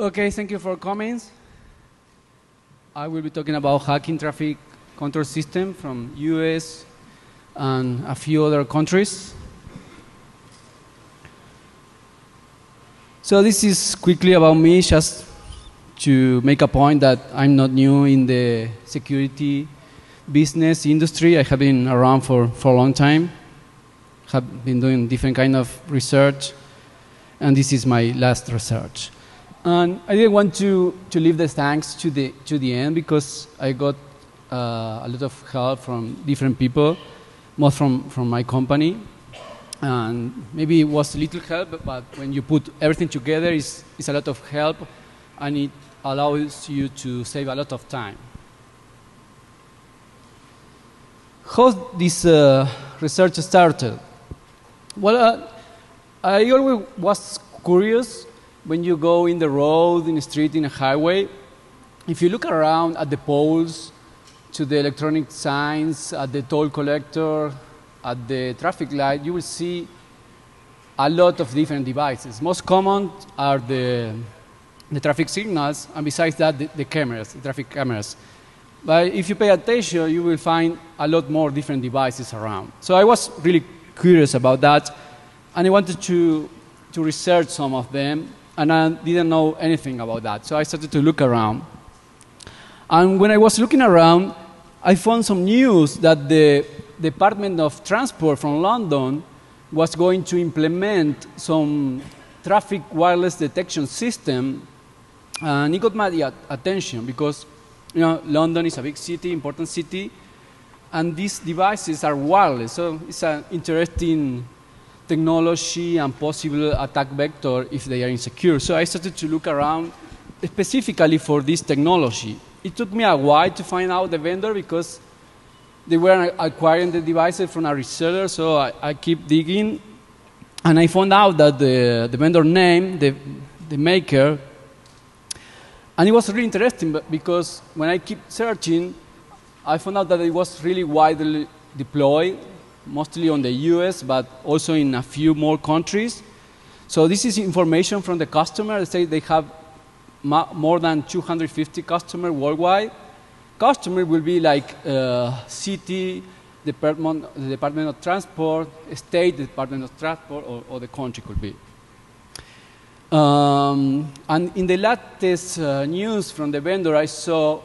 Okay, thank you for comments. I will be talking about hacking traffic control system from US and a few other countries. So this is quickly about me, just to make a point that I'm not new in the security business industry. I have been around for, for a long time. Have been doing different kind of research, and this is my last research. And I didn't want to, to leave the thanks to the, to the end because I got uh, a lot of help from different people, most from, from my company. And maybe it was a little help, but when you put everything together, it's, it's a lot of help and it allows you to save a lot of time. How this uh, research started? Well, uh, I always was curious when you go in the road, in the street, in a highway, if you look around at the poles, to the electronic signs, at the toll collector, at the traffic light, you will see a lot of different devices. Most common are the, the traffic signals, and besides that, the, the cameras, the traffic cameras. But if you pay attention, you will find a lot more different devices around. So I was really curious about that, and I wanted to, to research some of them and I didn't know anything about that. So I started to look around. And when I was looking around, I found some news that the Department of Transport from London was going to implement some traffic wireless detection system. And it got my attention because you know, London is a big city, important city, and these devices are wireless. So it's an interesting technology and possible attack vector if they are insecure. So I started to look around specifically for this technology. It took me a while to find out the vendor because they were acquiring the devices from a reseller, so I, I keep digging. And I found out that the, the vendor name, the, the maker, and it was really interesting because when I keep searching, I found out that it was really widely deployed mostly on the US, but also in a few more countries. So this is information from the customer. They say they have more than 250 customers worldwide. Customer will be like uh, city, department, Department of Transport, state Department of Transport, or, or the country could be. Um, and in the latest uh, news from the vendor, I saw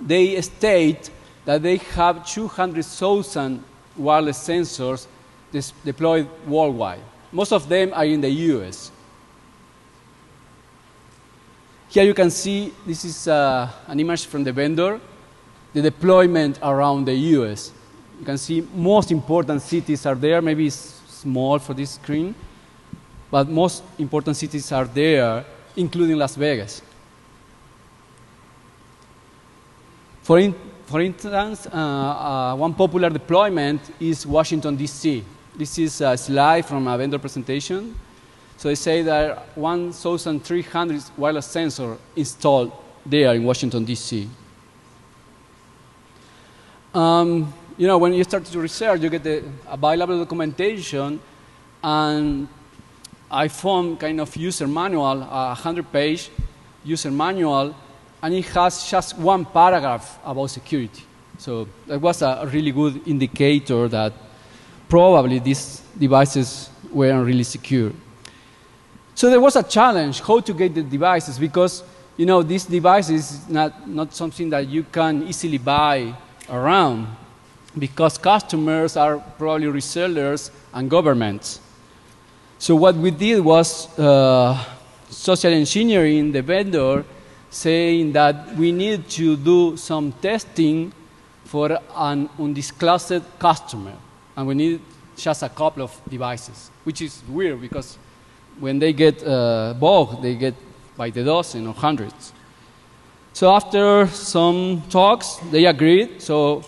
they state that they have 200,000 wireless sensors deployed worldwide. Most of them are in the US. Here you can see this is uh, an image from the vendor, the deployment around the US. You can see most important cities are there, maybe it's small for this screen, but most important cities are there, including Las Vegas. For, in, for instance, uh, uh, one popular deployment is Washington, D.C. This is a slide from a vendor presentation. So they say that 1,300 wireless sensors installed there in Washington, D.C. Um, you know, when you start to research, you get the available documentation, and I found kind of user manual, a 100-page user manual and it has just one paragraph about security. So that was a really good indicator that probably these devices weren't really secure. So there was a challenge how to get the devices because you know these devices is not, not something that you can easily buy around because customers are probably resellers and governments. So what we did was uh, social engineering the vendor saying that we need to do some testing for an undisclosed customer. And we need just a couple of devices, which is weird because when they get uh, bugged, they get by the dozen or hundreds. So after some talks, they agreed. So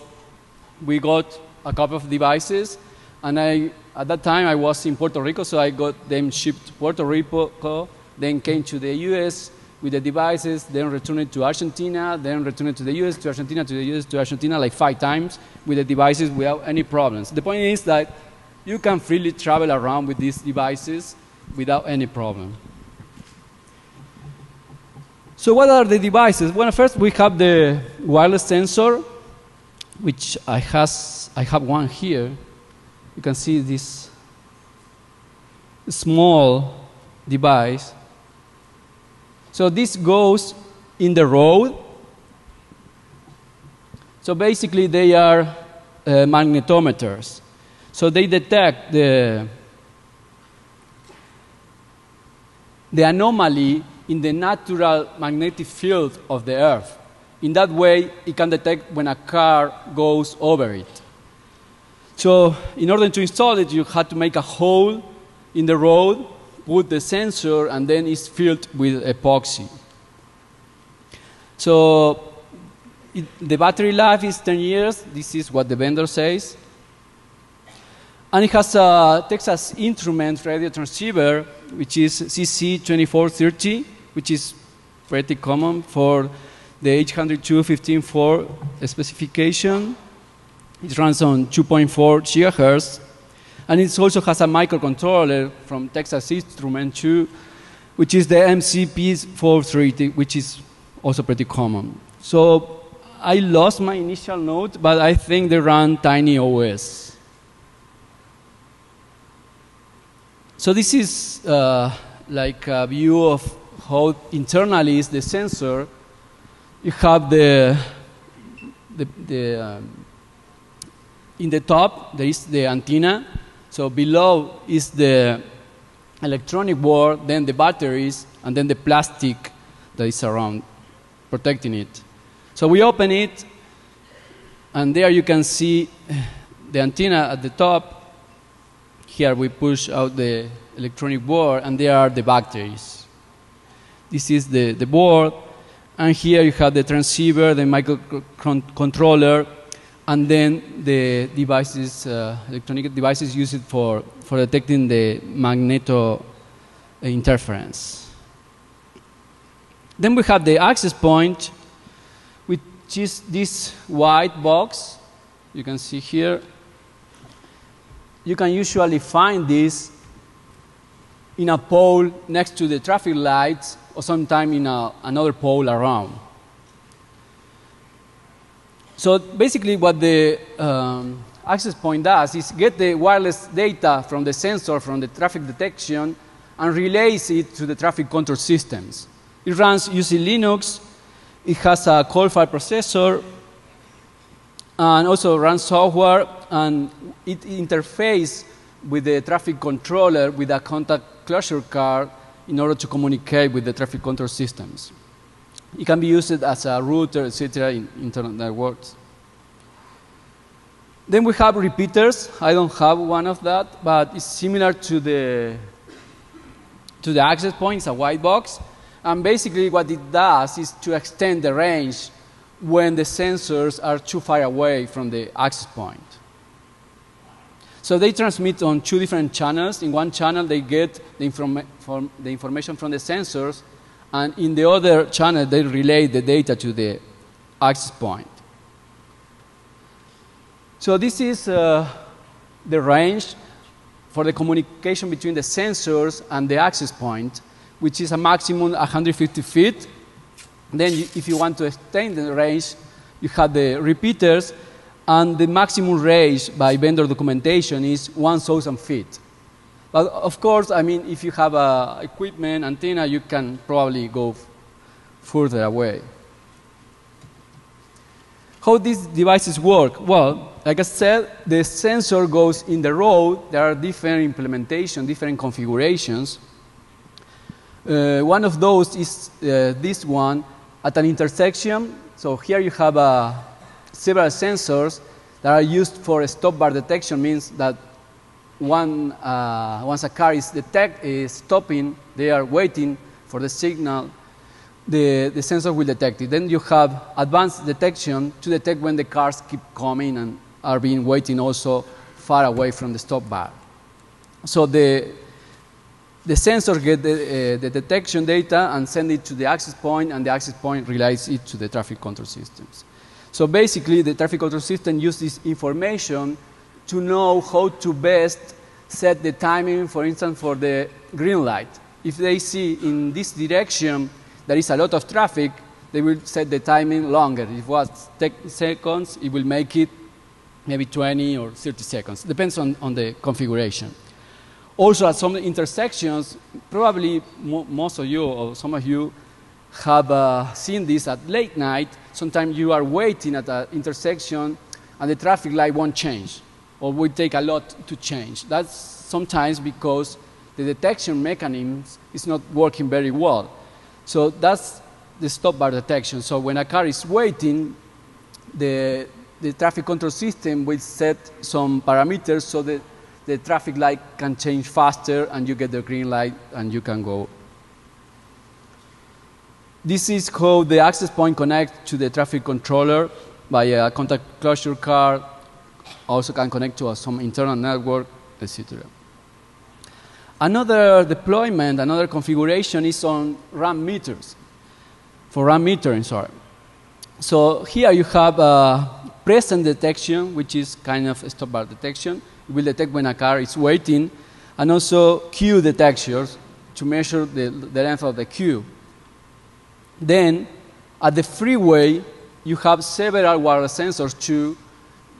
we got a couple of devices, and I, at that time I was in Puerto Rico, so I got them shipped to Puerto Rico, then came to the U.S., with the devices, then return it to Argentina, then return it to the US, to Argentina, to the US, to Argentina, like five times with the devices without any problems. The point is that you can freely travel around with these devices without any problem. So what are the devices? Well, first we have the wireless sensor, which I, has, I have one here. You can see this small device. So this goes in the road. So basically they are uh, magnetometers. So they detect the, the anomaly in the natural magnetic field of the Earth. In that way, it can detect when a car goes over it. So, in order to install it, you had to make a hole in the road, put the sensor, and then it's filled with epoxy. So, it, the battery life is 10 years. This is what the vendor says. And it has a Texas Instruments radio transceiver, which is CC2430, which is pretty common for the H102.15.4 specification. It runs on 2.4 gigahertz. And it also has a microcontroller from Texas Instruments too, which is the MCP430, which is also pretty common. So I lost my initial note, but I think they run TinyOS. So this is uh, like a view of how internally is the sensor. You have the, the, the um, in the top there is the antenna. So below is the electronic board, then the batteries, and then the plastic that is around protecting it. So we open it, and there you can see the antenna at the top here we push out the electronic board, and there are the batteries. This is the, the board, and here you have the transceiver, the microcontroller, and then the devices, uh, electronic devices used for, for detecting the magneto interference. Then we have the access point, which is this white box you can see here you can usually find this in a pole next to the traffic lights or sometime in a, another pole around. So basically what the um, access point does is get the wireless data from the sensor from the traffic detection and relays it to the traffic control systems. It runs using Linux. It has a COL5 processor and also runs software and it interfaces with the traffic controller with a contact closure card in order to communicate with the traffic control systems. It can be used as a router, etc., in internet networks. Then we have repeaters. I don't have one of that, but it's similar to the to the access point. It's a white box, and basically what it does is to extend the range when the sensors are too far away from the access point. So they transmit on two different channels. In one channel, they get the, informa the information from the sensors, and in the other channel, they relay the data to the access point. So this is uh, the range for the communication between the sensors and the access point, which is a maximum 150 feet then, if you want to extend the range, you have the repeaters, and the maximum range by vendor documentation is 1,000 feet. But of course, I mean, if you have a equipment antenna, you can probably go further away. How these devices work? Well, like I said, the sensor goes in the road. There are different implementations, different configurations. Uh, one of those is uh, this one, at an intersection. So here you have uh, several sensors that are used for stop bar detection, means that one, uh, once a car is, detected, is stopping, they are waiting for the signal, the, the sensor will detect it. Then you have advanced detection to detect when the cars keep coming and are being waiting also far away from the stop bar. So the, the sensor get the, uh, the, detection data and send it to the access point, and the access point relays it to the traffic control systems. So basically, the traffic control system uses this information to know how to best set the timing, for instance, for the green light. If they see in this direction there is a lot of traffic, they will set the timing longer. If it was 10 seconds, it will make it maybe 20 or 30 seconds. Depends on, on the configuration. Also, at some intersections, probably mo most of you or some of you have uh, seen this at late night. Sometimes you are waiting at an intersection and the traffic light won't change or will take a lot to change. That's sometimes because the detection mechanism is not working very well. So that's the stop bar detection. So when a car is waiting, the, the traffic control system will set some parameters so that the traffic light can change faster and you get the green light and you can go. This is how the access point connects to the traffic controller by a contact closure card, also can connect to some internal network, etc. Another deployment, another configuration is on RAM meters, for RAM metering, sorry. So here you have uh, present detection, which is kind of stop bar detection. It will detect when a car is waiting, and also queue detectors to measure the, the length of the queue. Then, at the freeway, you have several wireless sensors to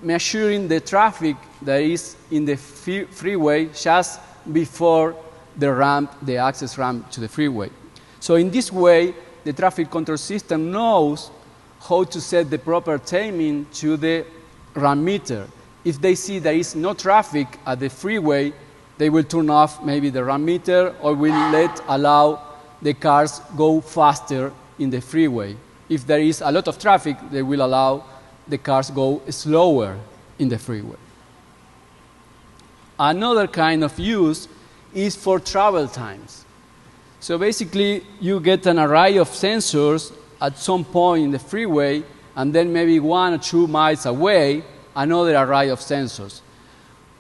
measuring the traffic that is in the freeway just before the ramp, the access ramp to the freeway. So in this way, the traffic control system knows how to set the proper timing to the ramp meter. If they see there is no traffic at the freeway, they will turn off maybe the ramp meter or will let allow the cars go faster in the freeway. If there is a lot of traffic, they will allow the cars go slower in the freeway. Another kind of use is for travel times. So basically, you get an array of sensors at some point in the freeway, and then maybe one or two miles away, another array of sensors.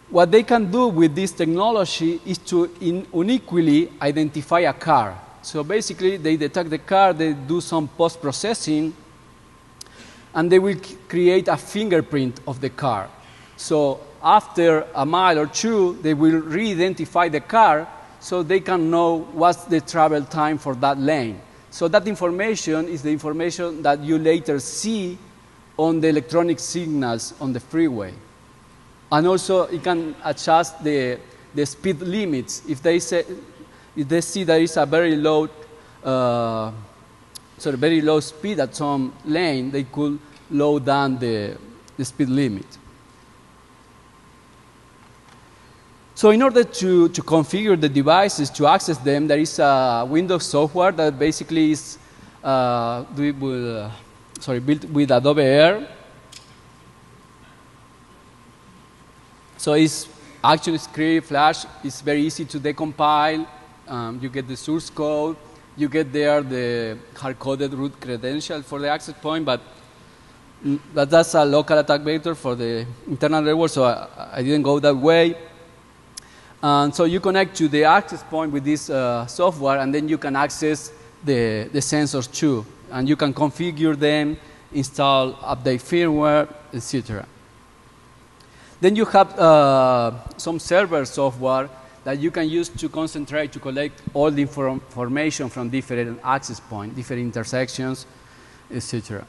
What they can do with this technology is to uniquely identify a car. So basically, they detect the car, they do some post processing, and they will create a fingerprint of the car. So after a mile or two, they will re-identify the car so they can know what's the travel time for that lane. So that information is the information that you later see on the electronic signals on the freeway. And also it can adjust the, the speed limits. If they, say, if they see there is a very low uh, so very low speed at some lane, they could low down the, the speed limit. So in order to, to configure the devices, to access them, there is a Windows software that basically is uh, with, uh, sorry, built with Adobe Air. So it's actually script, Flash, it's very easy to decompile. Um, you get the source code, you get there the hard-coded root credential for the access point, but that, that's a local attack vector for the internal network, so I, I didn't go that way. And so you connect to the access point with this uh, software, and then you can access the, the sensors too. And you can configure them, install, update firmware, etc. Then you have uh, some server software that you can use to concentrate to collect all the inform information from different access points, different intersections, etc.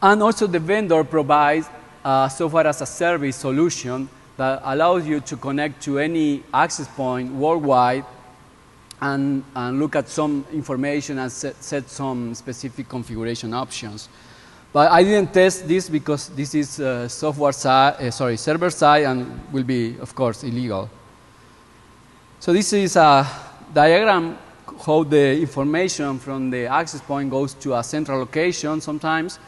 And also the vendor provides a software as a service solution that allows you to connect to any access point worldwide and, and look at some information and set, set some specific configuration options. But I didn't test this because this is uh, software side, uh, sorry, server side and will be, of course, illegal. So this is a diagram how the information from the access point goes to a central location sometimes,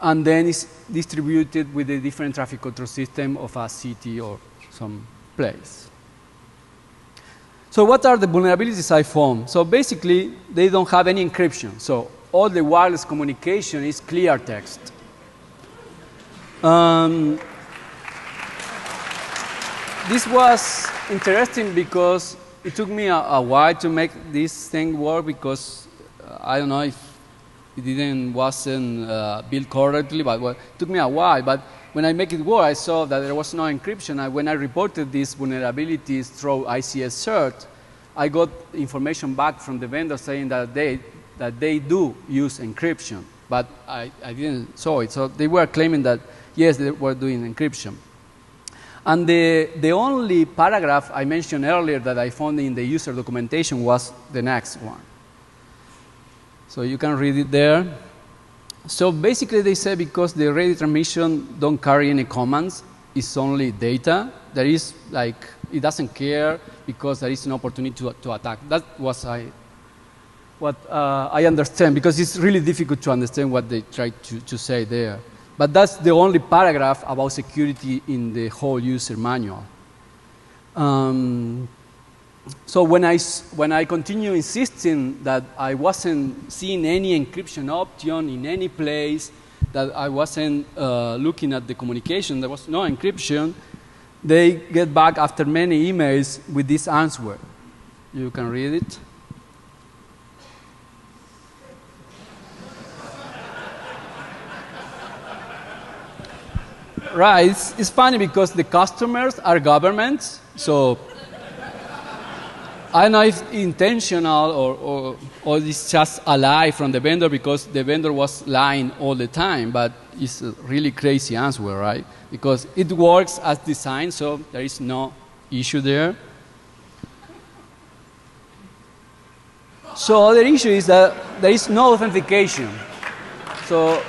and then it's distributed with the different traffic control system of a city or some place. So what are the vulnerabilities I found? So basically, they don't have any encryption. So all the wireless communication is clear text. Um, this was interesting because it took me a, a, while to make this thing work because uh, I don't know if it didn't wasn't uh, built correctly, but well, it took me a while. But when I make it work, I saw that there was no encryption. And when I reported these vulnerabilities through ICS CERT, I got information back from the vendor saying that they, that they do use encryption, but I, I didn't saw it. So they were claiming that, yes, they were doing encryption. And the, the only paragraph I mentioned earlier that I found in the user documentation was the next one. So you can read it there. So basically they say because the radio transmission don't carry any commands, it's only data. There is like, it doesn't care because there is an opportunity to, to attack. That was I, what uh, I understand because it's really difficult to understand what they try to, to say there. But that's the only paragraph about security in the whole user manual. Um, so when I, when I continue insisting that I wasn't seeing any encryption option in any place, that I wasn't uh, looking at the communication, there was no encryption, they get back after many emails with this answer. You can read it. Right, it's, it's funny because the customers are governments, so I don't know if intentional or, or, or it's just a lie from the vendor because the vendor was lying all the time, but it's a really crazy answer, right? Because it works as designed, so there is no issue there. So other issue is that there is no authentication. So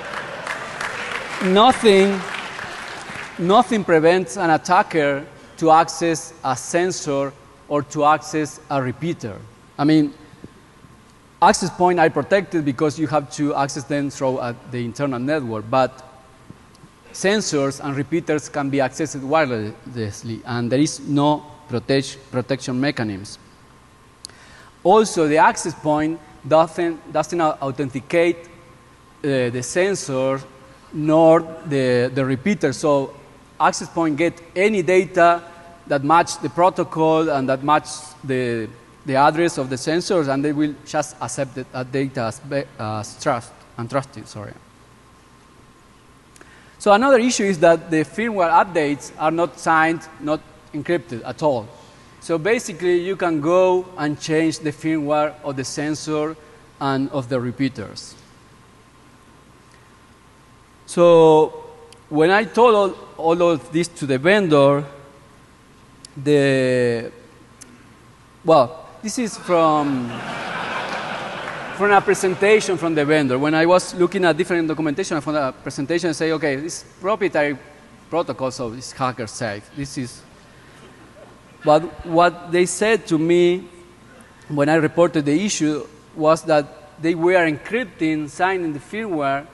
nothing, nothing prevents an attacker to access a sensor or to access a repeater. I mean, access points are protected because you have to access them through uh, the internal network, but sensors and repeaters can be accessed wirelessly, and there is no protect protection mechanism. Also, the access point doesn't, doesn't authenticate uh, the sensor nor the, the repeater. So access point get any data that match the protocol and that match the, the address of the sensors, and they will just accept that data as, as trust, untrusted, sorry. So another issue is that the firmware updates are not signed, not encrypted at all. So basically, you can go and change the firmware of the sensor and of the repeaters. So when I told all, all of this to the vendor, the well, this is from from a presentation from the vendor. When I was looking at different documentation from the presentation, I say, okay, this proprietary protocol, so it's hacker safe. This is. But what they said to me when I reported the issue was that they were encrypting, signing the firmware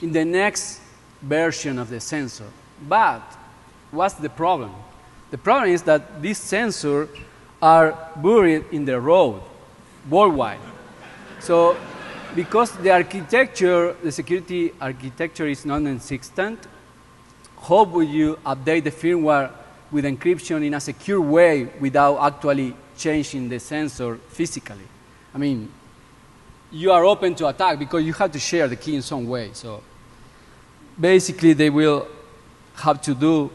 in the next version of the sensor. But what's the problem? The problem is that these sensors are buried in the road worldwide. So because the architecture, the security architecture is non-existent, how would you update the firmware with encryption in a secure way without actually changing the sensor physically? I mean, you are open to attack because you have to share the key in some way. So basically, they will have to do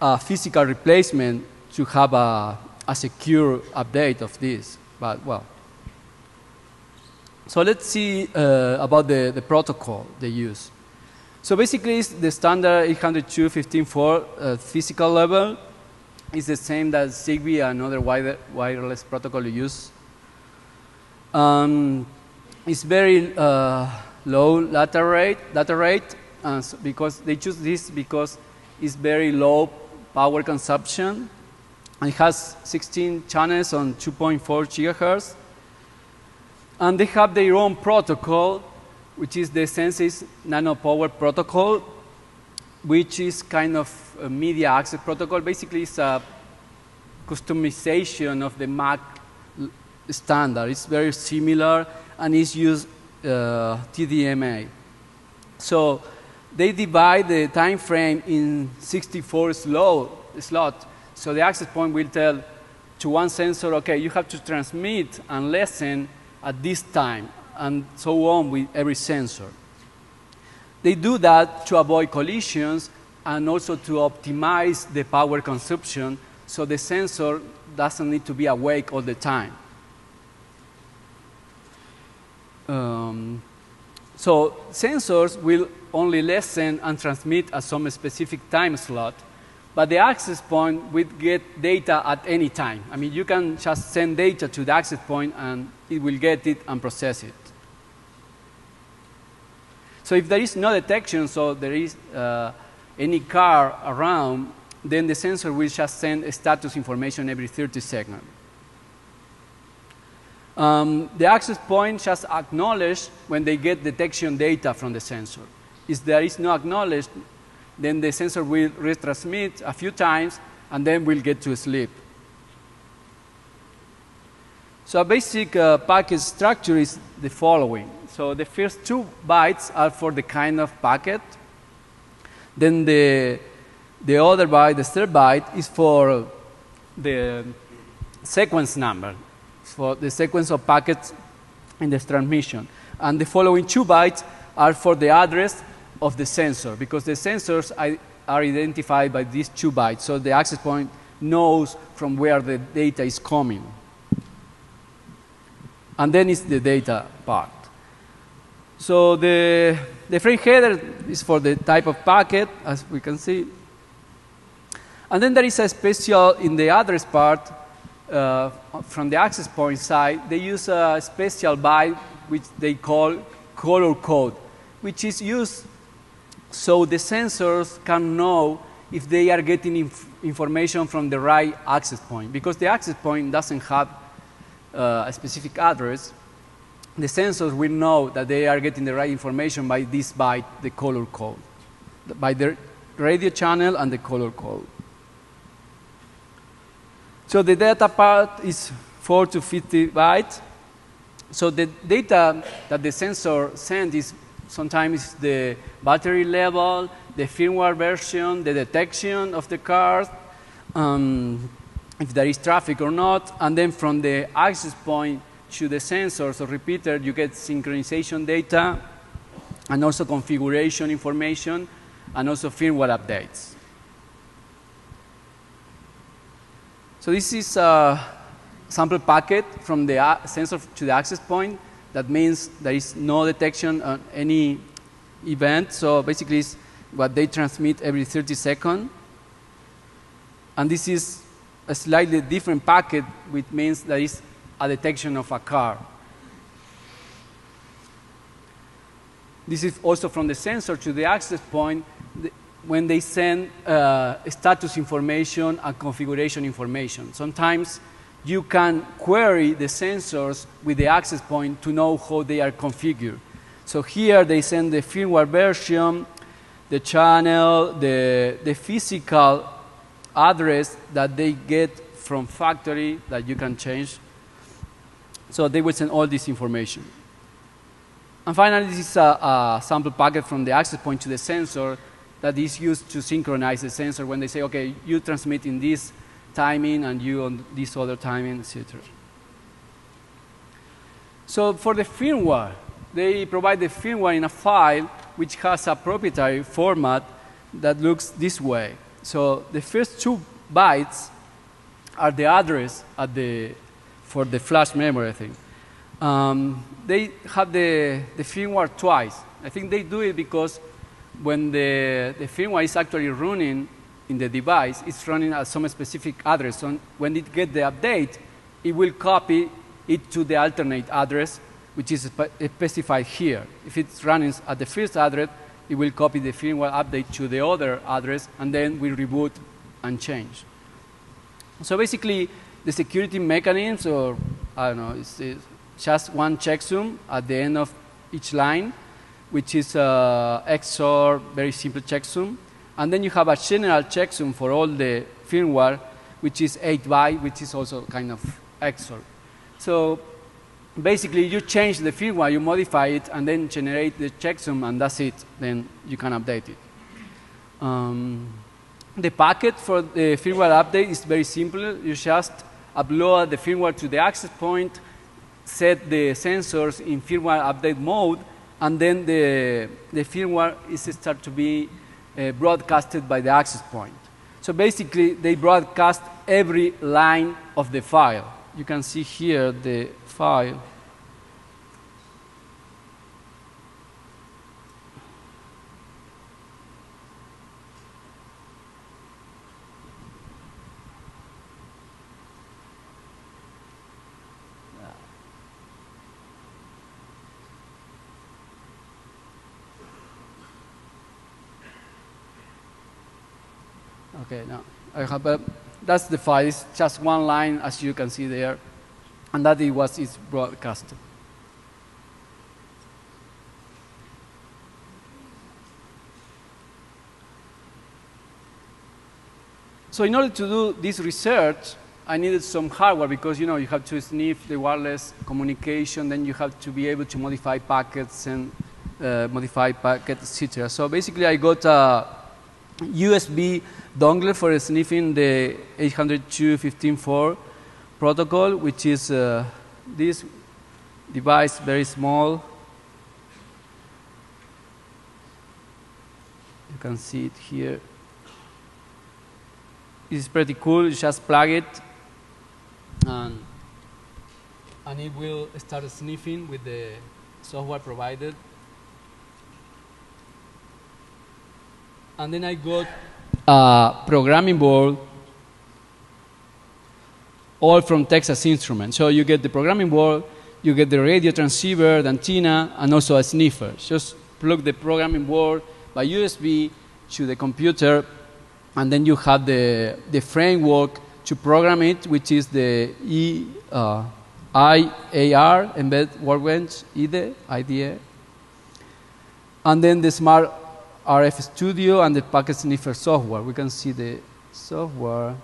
a physical replacement to have a, a secure update of this. But well, so let's see uh, about the, the protocol they use. So basically, the standard 802.15.4 uh, physical level is the same that ZigBee and other wireless protocol you use. Um, it's very uh, low data rate, data rate uh, so because they choose this because it's very low power consumption. It has 16 channels on 2.4 gigahertz. And they have their own protocol, which is the Sensis Nano Power Protocol, which is kind of a media access protocol. Basically, it's a customization of the MAC standard. It's very similar and it's used uh, TDMA. So they divide the time frame in 64 slow, slot. So the access point will tell to one sensor, okay, you have to transmit and listen at this time, and so on with every sensor. They do that to avoid collisions and also to optimize the power consumption so the sensor doesn't need to be awake all the time. Um, so sensors will only listen and transmit at some specific time slot, but the access point will get data at any time. I mean, you can just send data to the access point and it will get it and process it. So if there is no detection, so there is uh, any car around, then the sensor will just send status information every 30 seconds. Um, the access point just acknowledge when they get detection data from the sensor. If there is no acknowledged, then the sensor will retransmit a few times and then will get to sleep. So a basic uh, packet structure is the following. So the first two bytes are for the kind of packet. Then the, the other byte, the third byte, is for the sequence number for the sequence of packets in this transmission. And the following two bytes are for the address of the sensor, because the sensors are identified by these two bytes. So the access point knows from where the data is coming. And then it's the data part. So the, the frame header is for the type of packet, as we can see. And then there is a special in the address part uh, from the access point side, they use a special byte which they call color code, which is used so the sensors can know if they are getting inf information from the right access point. Because the access point doesn't have uh, a specific address, the sensors will know that they are getting the right information by this byte, the color code, by the radio channel and the color code. So the data part is 4 to 50 bytes. So the data that the sensor sends is sometimes the battery level, the firmware version, the detection of the car, um, if there is traffic or not, and then from the access point to the sensors or repeater, you get synchronization data and also configuration information and also firmware updates. So this is a sample packet from the sensor to the access point. That means there is no detection on any event. So basically, it's what they transmit every 30 seconds. And this is a slightly different packet, which means there is a detection of a car. This is also from the sensor to the access point when they send uh, status information and configuration information. Sometimes you can query the sensors with the access point to know how they are configured. So here they send the firmware version, the channel, the, the physical address that they get from factory that you can change. So they will send all this information. And finally, this is a, a sample packet from the access point to the sensor that is used to synchronize the sensor when they say, okay, you transmit in this timing and you on this other timing, etc. So for the firmware, they provide the firmware in a file which has a proprietary format that looks this way. So the first two bytes are the address at the, for the flash memory, I think. Um, they have the, the firmware twice. I think they do it because when the, the firmware is actually running in the device, it's running at some specific address. So when it gets the update, it will copy it to the alternate address, which is uh, specified here. If it's running at the first address, it will copy the firmware update to the other address, and then we reboot and change. So basically, the security mechanisms, or I don't know, it's, it's just one checksum at the end of each line, which is a XOR, very simple checksum. And then you have a general checksum for all the firmware, which is 8 byte, which is also kind of XOR. So basically, you change the firmware, you modify it, and then generate the checksum, and that's it. Then you can update it. Um, the packet for the firmware update is very simple. You just upload the firmware to the access point, set the sensors in firmware update mode, and then the, the firmware is start to be uh, broadcasted by the access point. So basically, they broadcast every line of the file. You can see here the file. Okay, now I have a, that's the file. It's just one line, as you can see there, and that it was its broadcast. So in order to do this research, I needed some hardware because you know you have to sniff the wireless communication, then you have to be able to modify packets and uh, modify packets, etc. So basically, I got a USB dongle for sniffing the 802.15.4 protocol, which is uh, this device, very small. You can see it here. It's pretty cool. You just plug it, and, and it will start sniffing with the software provided. And then I got a programming board all from Texas Instruments. So you get the programming board, you get the radio transceiver, the antenna, and also a sniffer. Just plug the programming board by USB to the computer, and then you have the, the framework to program it, which is the E, uh, IAR, Embedded Workbench, IDE, IDE. And then the smart RF Studio and the packet sniffer software. We can see the software.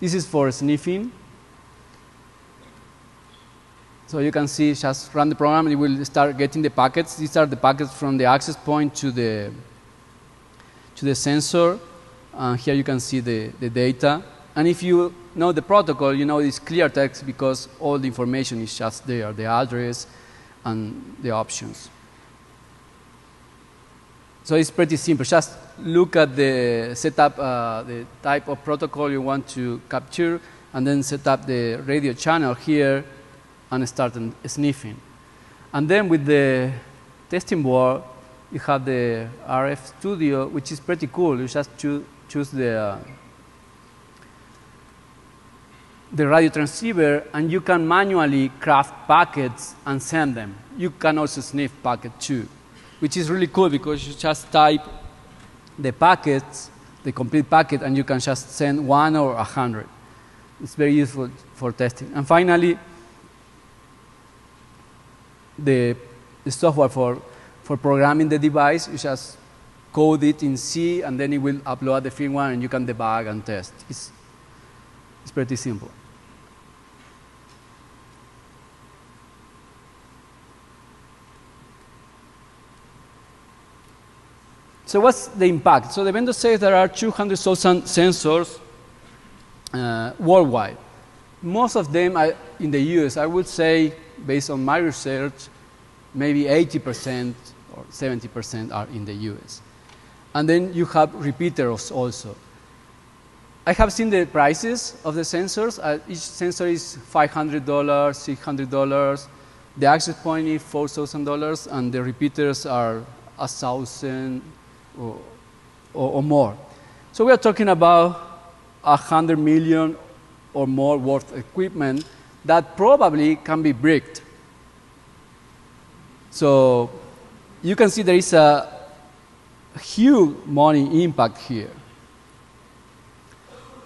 This is for sniffing. So you can see, just run the program, and it will start getting the packets. These are the packets from the access point to the to the sensor. And here you can see the, the data. And if you know the protocol, you know it's clear text because all the information is just there, the address and the options. So it's pretty simple. Just look at the setup, uh, the type of protocol you want to capture, and then set up the radio channel here and start sniffing. And then with the testing board, you have the RF Studio, which is pretty cool. You just choo choose the, uh, the radio transceiver, and you can manually craft packets and send them. You can also sniff packet too which is really cool because you just type the packets, the complete packet, and you can just send one or a hundred. It's very useful for testing. And finally, the, the software for, for programming the device, you just code it in C, and then it will upload the firmware, and you can debug and test. It's, it's pretty simple. So what's the impact? So the vendor says there are 200,000 sensors uh, worldwide. Most of them are in the US. I would say, based on my research, maybe 80% or 70% are in the US. And then you have repeaters also. I have seen the prices of the sensors. Uh, each sensor is $500, $600. The access point is $4,000, and the repeaters are 1,000, or, or, more. So we are talking about 100 million or more worth equipment that probably can be bricked. So you can see there is a huge money impact here.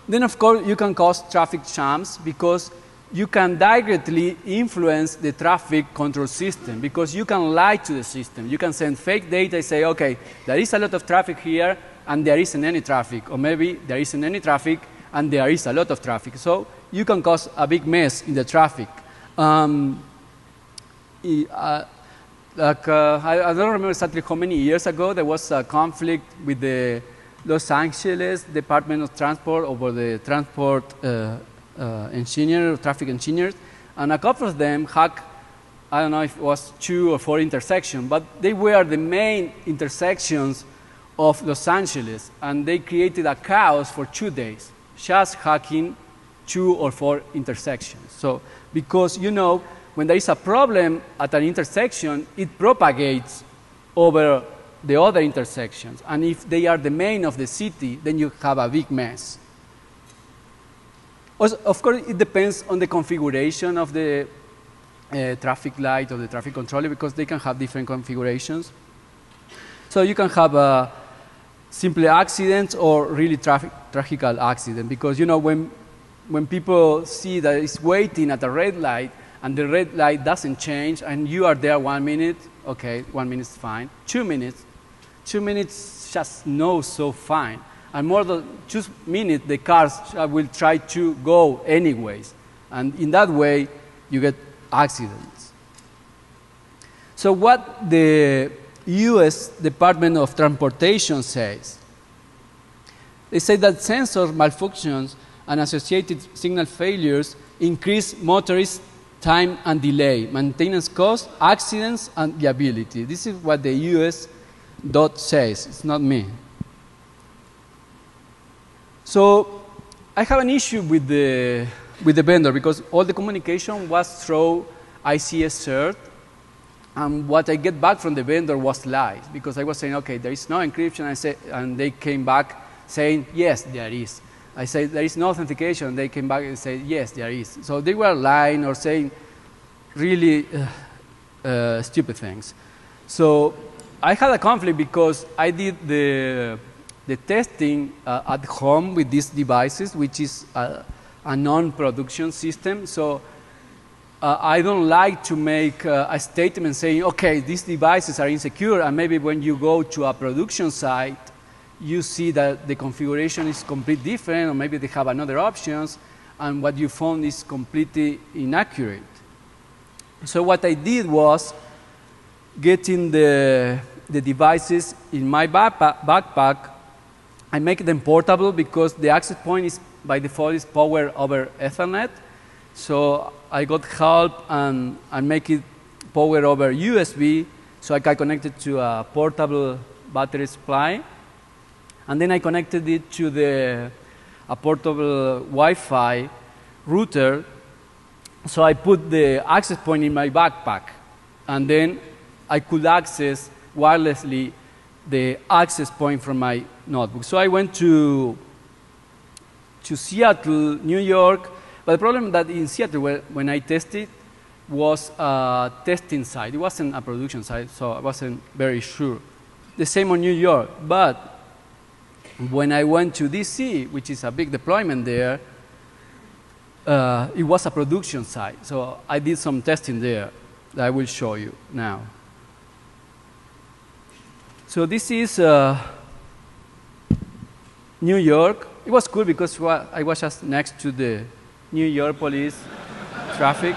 Then, of course, you can cause traffic jams because you can directly influence the traffic control system because you can lie to the system. You can send fake data and say, okay, there is a lot of traffic here and there isn't any traffic. Or maybe there isn't any traffic and there is a lot of traffic. So you can cause a big mess in the traffic. Um, uh, like, uh, I, I, don't remember exactly how many years ago there was a conflict with the Los Angeles Department of Transport over the transport uh, uh, traffic engineers, and a couple of them hacked, I don't know if it was two or four intersections, but they were the main intersections of Los Angeles, and they created a chaos for two days, just hacking two or four intersections. So, because you know, when there is a problem at an intersection, it propagates over the other intersections. And if they are the main of the city, then you have a big mess. Also, of course, it depends on the configuration of the uh, traffic light or the traffic controller because they can have different configurations. So you can have a simple accident or really traffic, tragical accident because you know when when people see that it's waiting at a red light and the red light doesn't change and you are there one minute, okay, one minute is fine. Two minutes, two minutes just no so fine. And more than two minutes, the cars will try to go anyways. And in that way, you get accidents. So what the U.S. Department of Transportation says, they say that sensor malfunctions and associated signal failures increase motorist time and delay, maintenance costs, accidents, and liability. This is what the US dot says. It's not me. So I have an issue with the, with the vendor because all the communication was through ICS CERT. And what I get back from the vendor was lies because I was saying, okay, there is no encryption. I say, and they came back saying, yes, there is. I said, there is no authentication. They came back and said, yes, there is. So they were lying or saying really uh, uh, stupid things. So I had a conflict because I did the, the testing uh, at home with these devices, which is a, a non-production system. So uh, I don't like to make uh, a statement saying, okay, these devices are insecure, and maybe when you go to a production site, you see that the configuration is completely different, or maybe they have another options, and what you found is completely inaccurate. So what I did was getting the, the devices in my backpack. I make them portable because the access point is by default is powered over Ethernet. So I got help and, I make it powered over USB so I can connect it to a portable battery supply. And then I connected it to the a portable Wi-Fi router. So I put the access point in my backpack, and then I could access wirelessly the access point from my notebook. So I went to to Seattle, New York. But the problem that in Seattle, when I tested, was a testing site. It wasn't a production site, so I wasn't very sure. The same on New York, but when I went to DC, which is a big deployment there, uh, it was a production site. So I did some testing there that I will show you now. So this is uh, New York. It was cool because I was just next to the New York police traffic.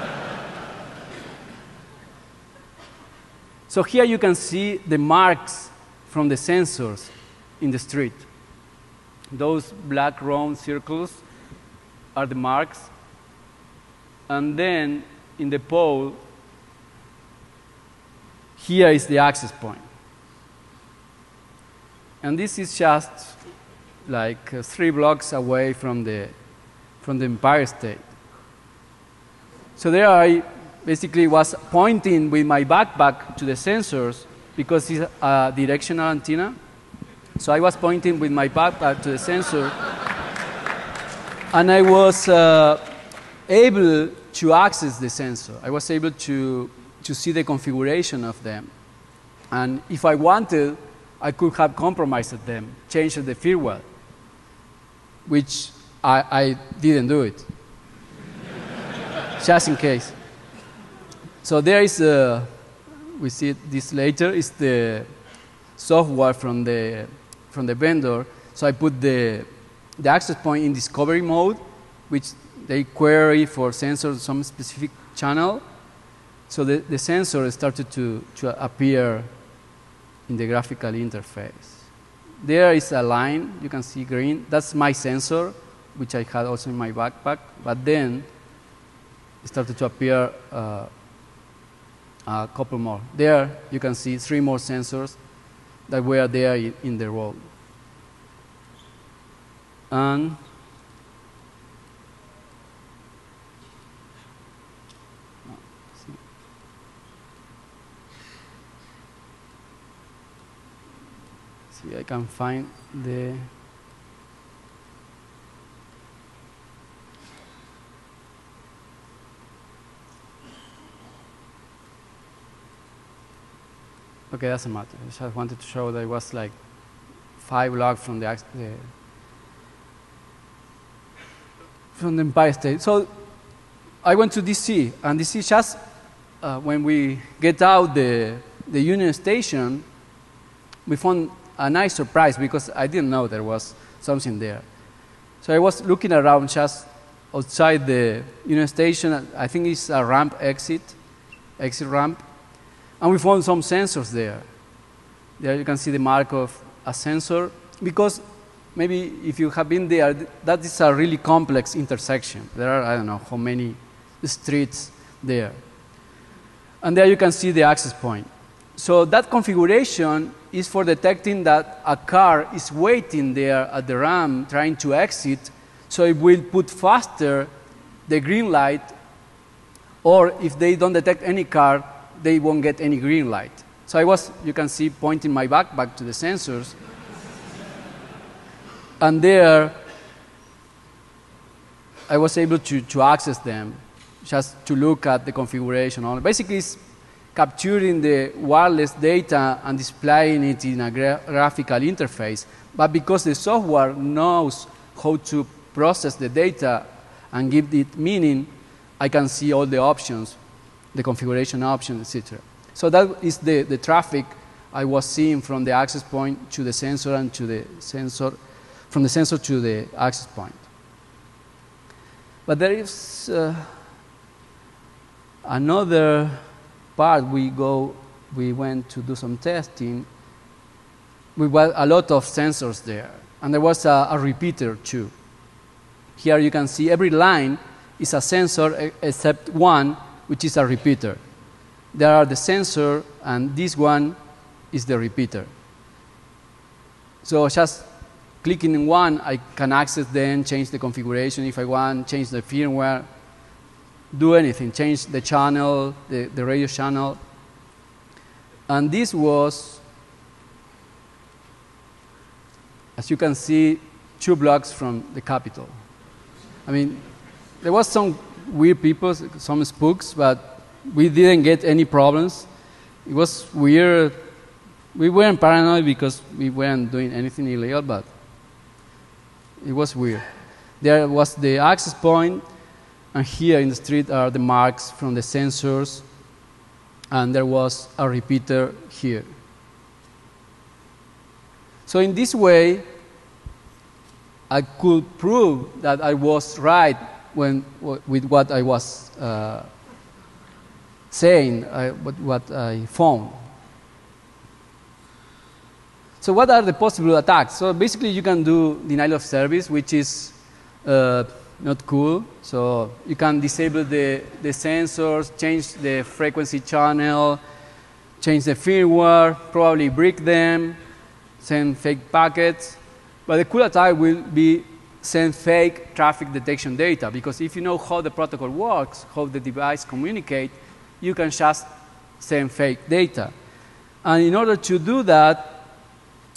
So here you can see the marks from the sensors in the street. Those black round circles are the marks. And then in the pole, here is the access point. And this is just like uh, three blocks away from the, from the Empire State. So there I basically was pointing with my backpack to the sensors because it's a directional antenna. So I was pointing with my backpack to the sensor, and I was uh, able to access the sensor. I was able to, to see the configuration of them. And if I wanted, I could have compromised them, changed the firmware, which I, I didn't do it, just in case. So there is, a, we see this later, is the software from the from the vendor. So I put the, the access point in discovery mode, which they query for sensors some specific channel. So the, the sensor started to, to appear in the graphical interface. There is a line, you can see green. That's my sensor, which I had also in my backpack. But then it started to appear uh, a couple more. There you can see three more sensors that were there in the road. And see, I can find the Okay, doesn't matter. I just wanted to show that it was like five blocks from the, the from the Empire State. So I went to DC, and DC just uh, when we get out the the Union Station, we found a nice surprise because I didn't know there was something there. So I was looking around just outside the Union Station. I think it's a ramp exit, exit ramp, and we found some sensors there. There you can see the mark of a sensor because maybe if you have been there, that is a really complex intersection. There are, I don't know how many streets there. And there you can see the access point. So that configuration is for detecting that a car is waiting there at the ramp trying to exit, so it will put faster the green light, or if they don't detect any car, they won't get any green light. So I was, you can see, pointing my back back to the sensors. and there, I was able to, to access them, just to look at the configuration. Basically, it's capturing the wireless data and displaying it in a gra graphical interface. But because the software knows how to process the data and give it meaning, I can see all the options the configuration options, etc. So that is the, the traffic I was seeing from the access point to the sensor and to the sensor, from the sensor to the access point. But there is uh, another part we go, we went to do some testing. We had a lot of sensors there, and there was a, a repeater too. Here you can see every line is a sensor except one which is a repeater. There are the sensor, and this one is the repeater. So just clicking in one, I can access then, change the configuration if I want, change the firmware, do anything, change the channel, the, the radio channel. And this was, as you can see, two blocks from the capital. I mean, there was some weird people, some spooks, but we didn't get any problems. It was weird. We weren't paranoid because we weren't doing anything illegal, but it was weird. There was the access point, and here in the street are the marks from the sensors, and there was a repeater here. So in this way, I could prove that I was right when, with what I was uh, saying, uh, what, what I found. So what are the possible attacks? So basically you can do denial of service, which is uh, not cool. So you can disable the, the sensors, change the frequency channel, change the firmware, probably break them, send fake packets. But the cool attack will be send fake traffic detection data because if you know how the protocol works, how the device communicate, you can just send fake data. And in order to do that,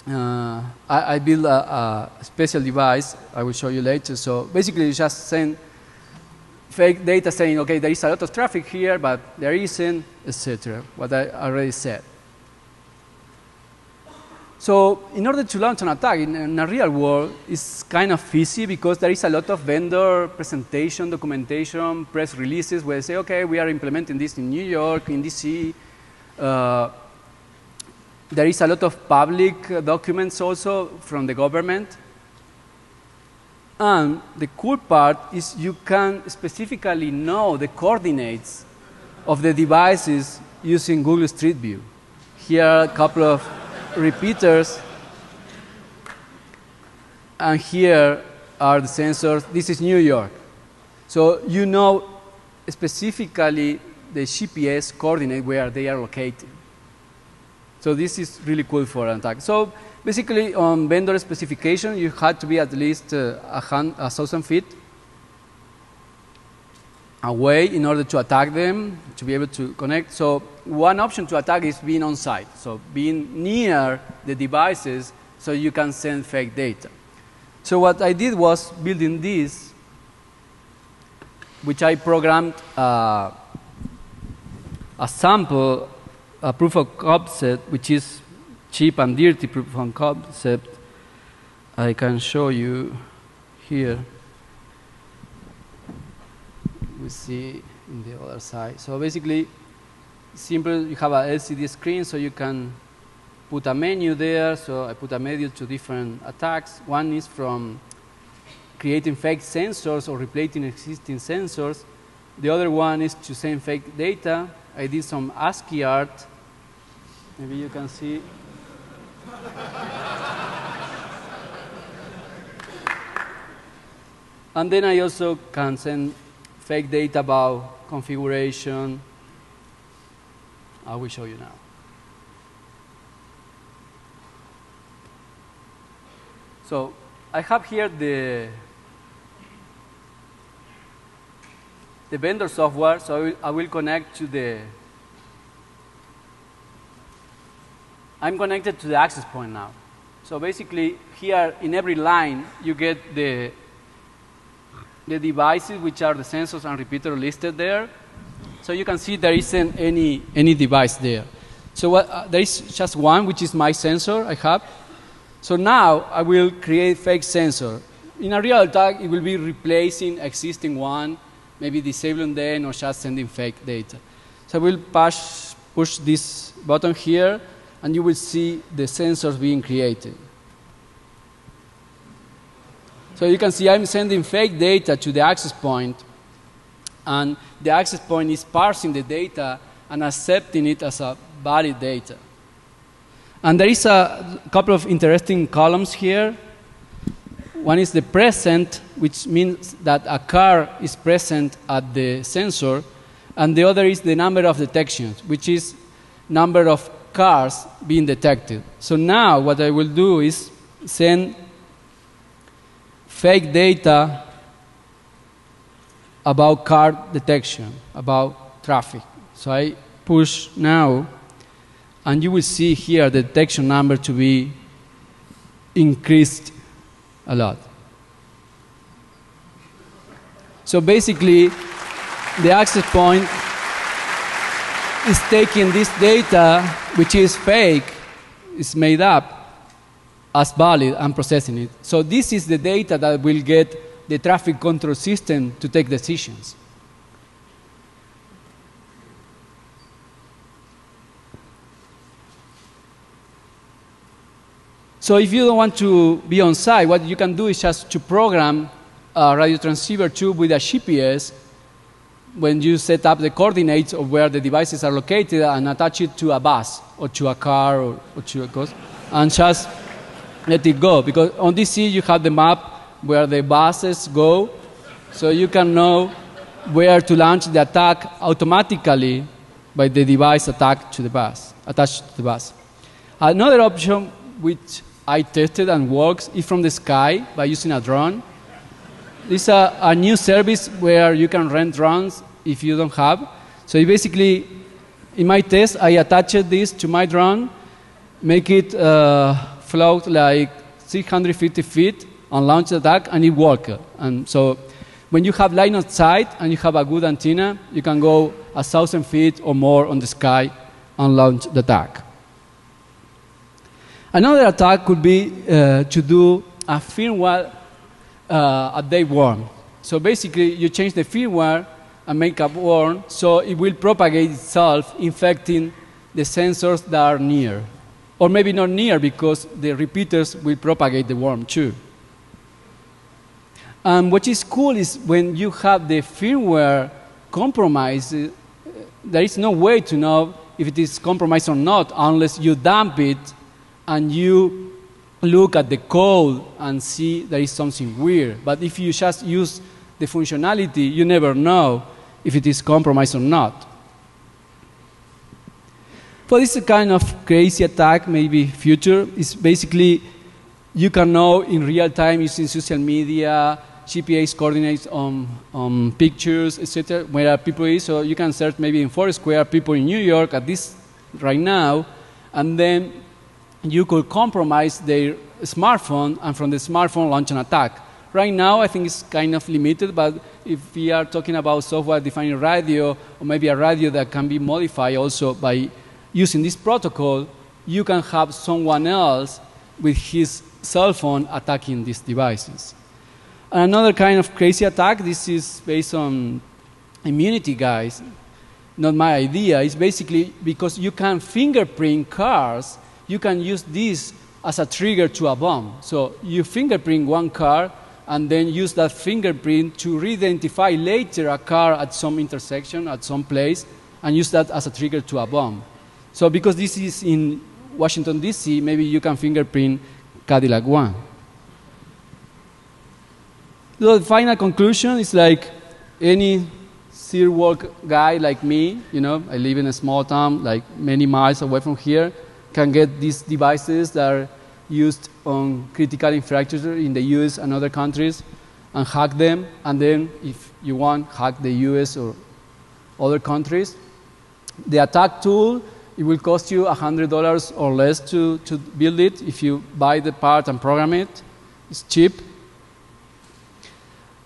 I, I built a, a, special device I will show you later. So basically, you just send fake data saying, okay, there is a lot of traffic here, but there isn't, etc. What I already said. So in order to launch an attack in, in, a real world, it's kind of easy because there is a lot of vendor presentation, documentation, press releases where they say, okay, we are implementing this in New York, in DC. Uh, there is a lot of public documents also from the government. And the cool part is you can specifically know the coordinates of the devices using Google Street View. Here are a couple of repeaters. And here are the sensors. This is New York. So you know specifically the GPS coordinate where they are located. So this is really cool for an attack. So basically, on vendor specification, you had to be at least uh, a, a thousand feet away in order to attack them, to be able to connect. So one option to attack is being on site, so being near the devices so you can send fake data. So what I did was building this, which I programmed uh, a sample, a proof of concept, which is cheap and dirty proof of concept. I can show you here we see in the other side. So basically, simple, you have a LCD screen, so you can put a menu there. So I put a menu to different attacks. One is from creating fake sensors or replacing existing sensors. The other one is to send fake data. I did some ASCII art. Maybe you can see. and then I also can send fake data about configuration. I will show you now. So I have here the the vendor software. So I will, I will connect to the. I'm connected to the access point now. So basically, here in every line, you get the the devices, which are the sensors and repeater listed there. So you can see there isn't any, any device there. So what, uh, there is just one, which is my sensor I have. So now I will create fake sensor. In a real attack, it will be replacing existing one, maybe disabling them or just sending fake data. So I will push, push this button here, and you will see the sensors being created. So you can see I'm sending fake data to the access point, and the access point is parsing the data and accepting it as a valid data. And there is a couple of interesting columns here. One is the present, which means that a car is present at the sensor, and the other is the number of detections, which is number of cars being detected. So now what I will do is send fake data about car detection, about traffic. So I push now, and you will see here the detection number to be increased a lot. So basically, the access point is taking this data, which is fake, is made up, as valid and processing it. So this is the data that will get the traffic control system to take decisions. So if you don't want to be on site, what you can do is just to program a radio transceiver tube with a GPS when you set up the coordinates of where the devices are located and attach it to a bus or to a car or, or to a coast, and just let it go. Because on DC you have the map where the buses go, so you can know where to launch the attack automatically by the device attached to the bus, attached to the bus. Another option which I tested and works is from the sky by using a drone. This is a, a new service where you can rent drones if you don't have. So basically, in my test, I attached this to my drone, make it uh, float like 650 feet and launch the attack, and it worked. And so when you have line of sight and you have a good antenna, you can go a thousand feet or more on the sky and launch the attack. Another attack could be uh, to do a firmware uh, day worm. So basically, you change the firmware and make a worm so it will propagate itself, infecting the sensors that are near. Or maybe not near because the repeaters will propagate the worm too. And what is cool is when you have the firmware compromise, uh, there is no way to know if it is compromised or not unless you dump it and you look at the code and see there is something weird. But if you just use the functionality, you never know if it is compromised or not. But a kind of crazy attack, maybe future. It's basically you can know in real time using social media, GPS coordinates on, on pictures, etc., where people is. So you can search maybe in Foursquare people in New York at this right now, and then you could compromise their smartphone, and from the smartphone launch an attack. Right now, I think it's kind of limited, but if we are talking about software-defined radio, or maybe a radio that can be modified also by using this protocol, you can have someone else with his cell phone attacking these devices. Another kind of crazy attack, this is based on immunity, guys. Not my idea. It's basically because you can fingerprint cars, you can use this as a trigger to a bomb. So you fingerprint one car and then use that fingerprint to re-identify later a car at some intersection, at some place, and use that as a trigger to a bomb. So because this is in Washington, D.C., maybe you can fingerprint Cadillac 1. So the final conclusion is like any work guy like me, you know, I live in a small town like many miles away from here, can get these devices that are used on critical infrastructure in the US and other countries and hack them, and then if you want, hack the US or other countries. The attack tool, it will cost you $100 or less to, to build it if you buy the part and program it. It's cheap.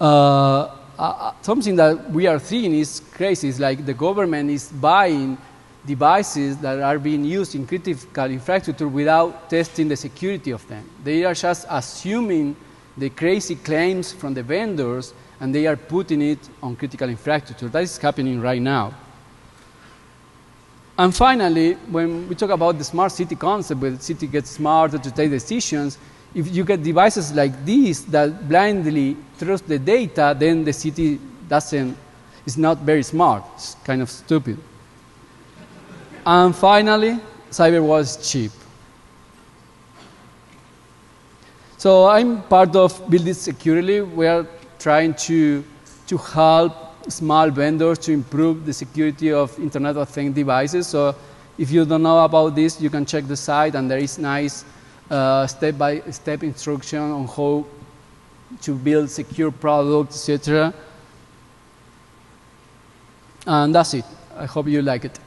Uh, uh, something that we are seeing is crazy. It's like the government is buying devices that are being used in critical infrastructure without testing the security of them. They are just assuming the crazy claims from the vendors and they are putting it on critical infrastructure. That is happening right now. And finally, when we talk about the smart city concept, where the city gets smarter to take decisions, if you get devices like these that blindly trust the data, then the city doesn't, is not very smart. It's kind of stupid. And finally, cyber was cheap. So I'm part of Build It Securely. We are trying to, to help small vendors to improve the security of Internet of Things devices. So if you don't know about this, you can check the site, and there is nice uh, step-by-step -step instruction on how to build secure products, etc. And that's it. I hope you like it.